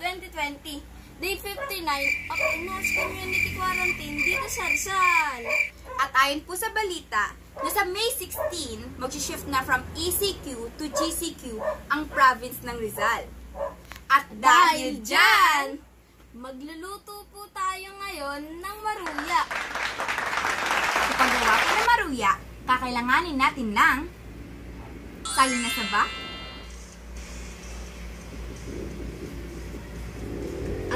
2020, Day 59 of Enhanced Community Quarantine dito sa Rizal. At ayon po sa balita, na sa May 16, mag-shift na from ECQ to GCQ ang province ng Rizal. At dahil dyan, magluluto po tayo ngayon ng maruya. sa paggawa po ng maruya, kakailanganin natin ng saging na saba,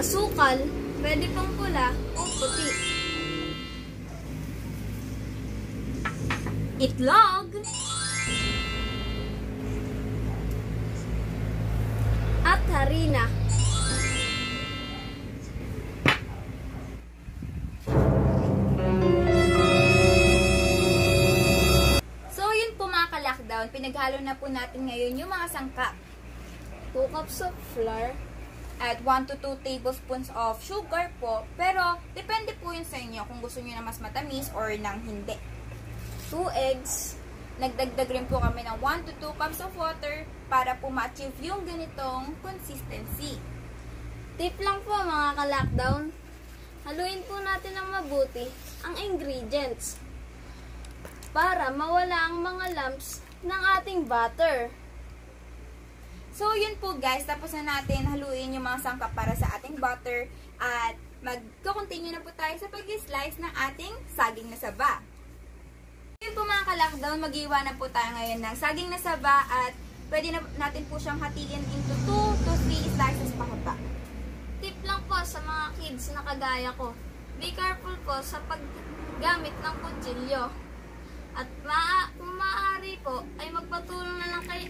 Asukal, pwede pang pula o puti. itlog, At harina. So yun po mga ka-lockdown, pinaghalo na po natin ngayon yung mga sangkap. 2 cups of flour. At 1 to 2 tablespoons of sugar po. Pero depende po yun sa inyo kung gusto nyo na mas matamis or nang hindi. 2 eggs. Nagdagdag rin po kami ng 1 to 2 cups of water para po ma-achieve yung ganitong consistency. Tip lang po mga ka-lockdown. Haluin po natin ng mabuti ang ingredients para mawala ang mga lumps ng ating butter. So, yun po guys. Tapos na natin haluin yung mga sangkap para sa ating butter. At magko-continue na po tayo sa pag-slice ng ating saging na saba. Yun po mga ka-lockdown, mag-iwa na po tayo ngayon ng saging na saba at pwede na natin po siyang hatiin into 2 to 3 slices pahaba. Tip lang po sa mga kids na kagaya ko. Be careful po sa paggamit ng kutsilyo. At maa kung maaari po ay magpatulong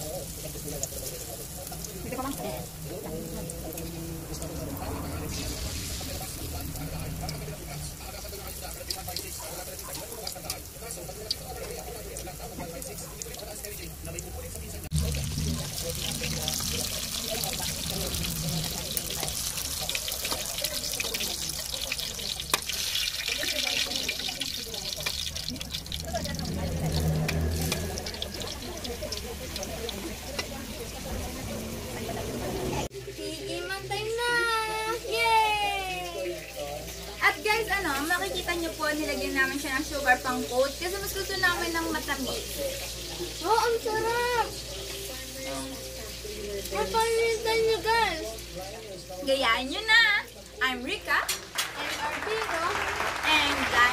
ate o kay kuya. Higiman time na! Yay! At guys, ano, nyo po, nilagyan namin siya ng sugar pang coat kasi mas gusto namin ng matamis. Oh, ang sarap! Napalitan niyo guys! Gayaan nyo na! I'm Rika, And hero, and like,